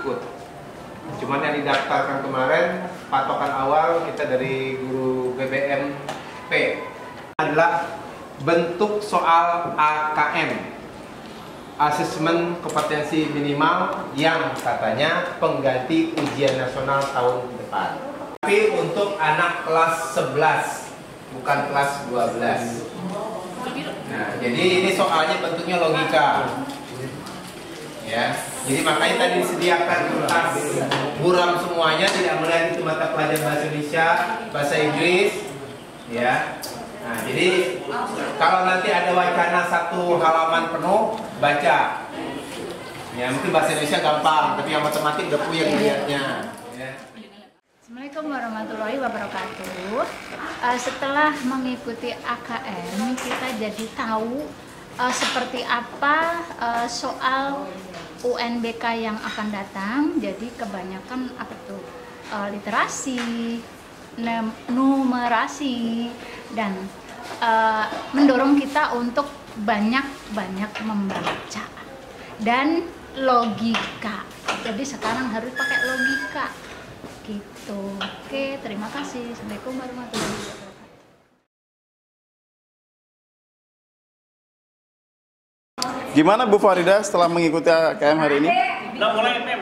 ikut. Cuman yang didaftarkan kemarin patokan awal kita dari guru BBM P. Adalah bentuk soal AKM asesmen kompetensi minimal yang katanya pengganti ujian nasional tahun depan. Tapi untuk anak kelas 11 bukan kelas 12 nah jadi ini soalnya bentuknya logika. Ya, jadi makanya tadi disediakan kertas buram semuanya tidak melihat itu mata pelajaran bahasa Indonesia, bahasa Inggris, ya. Nah, jadi kalau nanti ada wacana satu halaman penuh, baca. Ya, mungkin bahasa Indonesia gampang, tapi yang matematik udah puyeng melihatnya. Ya. Assalamualaikum warahmatullahi wabarakatuh. Uh, setelah mengikuti AKM, kita jadi tahu uh, seperti apa uh, soal UNBK yang akan datang. Jadi kebanyakan apa tuh uh, literasi, numerasi, dan uh, mendorong kita untuk banyak-banyak membaca dan logika. Jadi sekarang harus pakai logika gitu. Oke, terima kasih. Assalamualaikum warahmatullahi wabarakatuh. Gimana Bu Farida setelah mengikuti AKM hari ini? Udah mulai, Mem.